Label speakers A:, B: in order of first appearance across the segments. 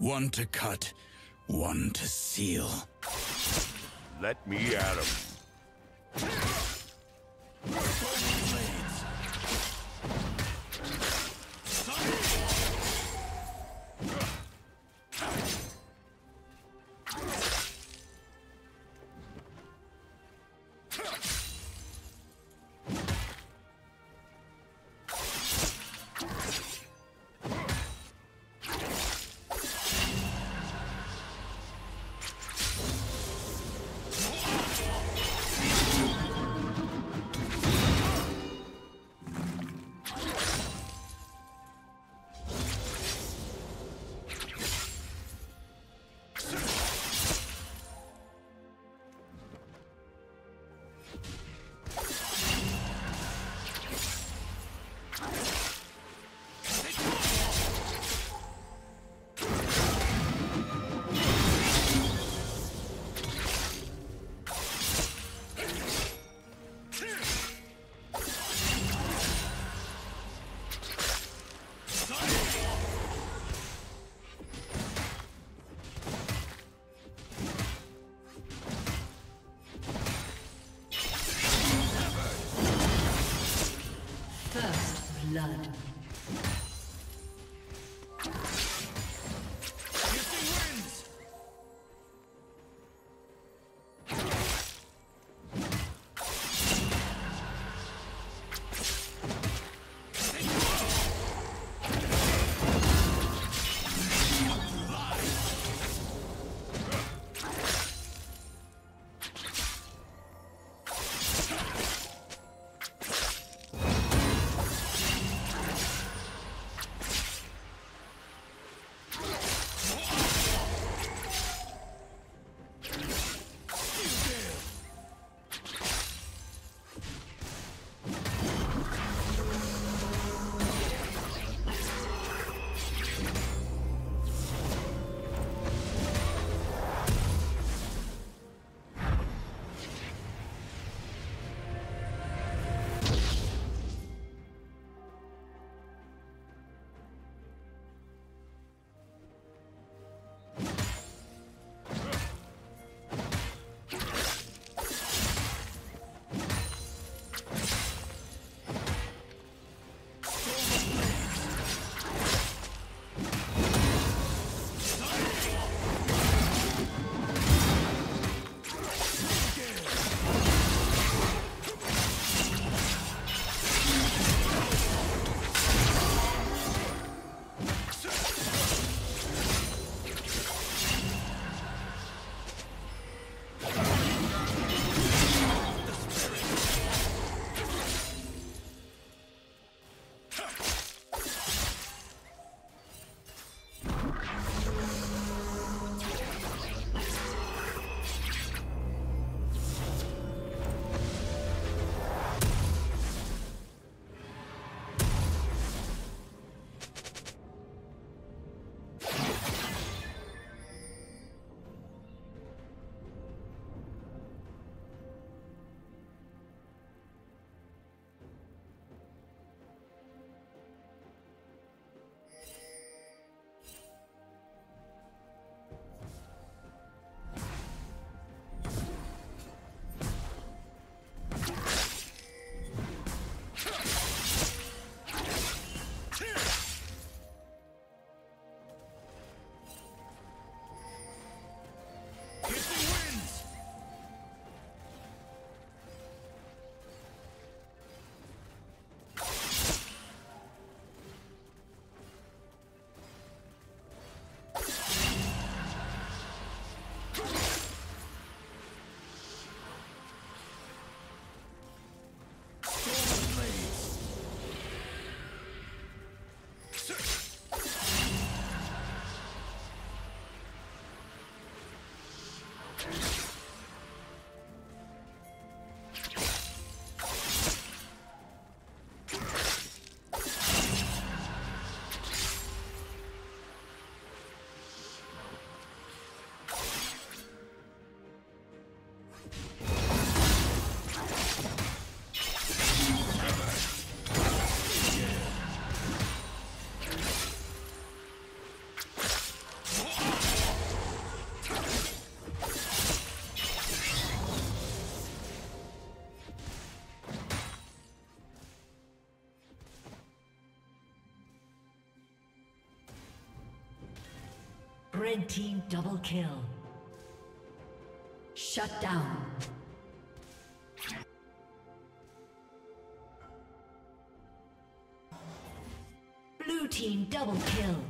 A: One to cut, one to seal.
B: Let me at him.
C: First Red team double kill. Shut down. Blue team double kill.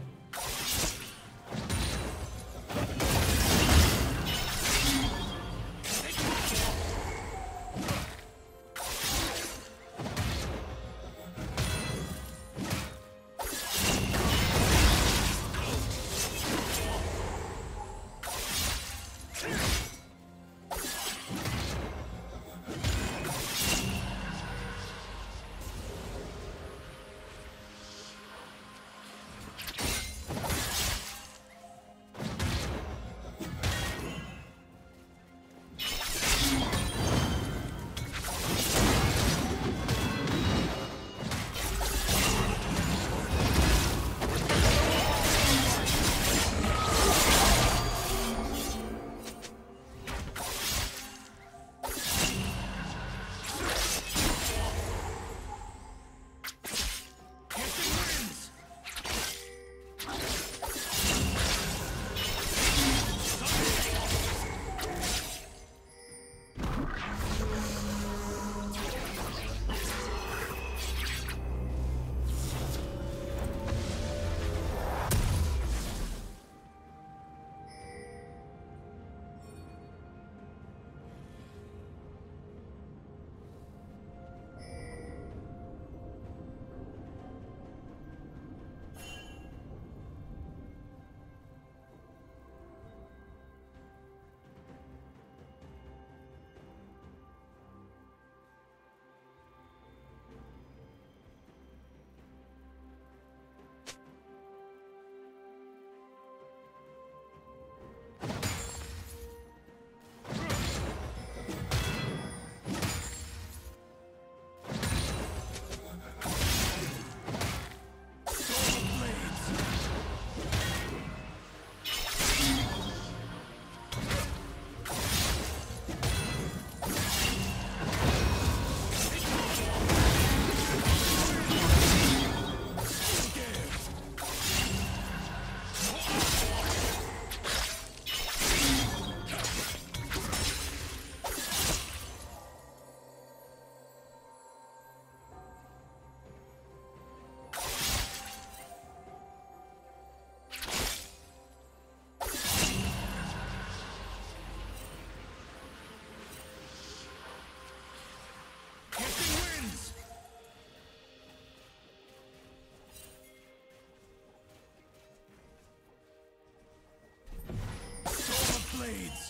C: blades!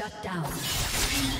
C: Shut down.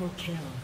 C: summoner has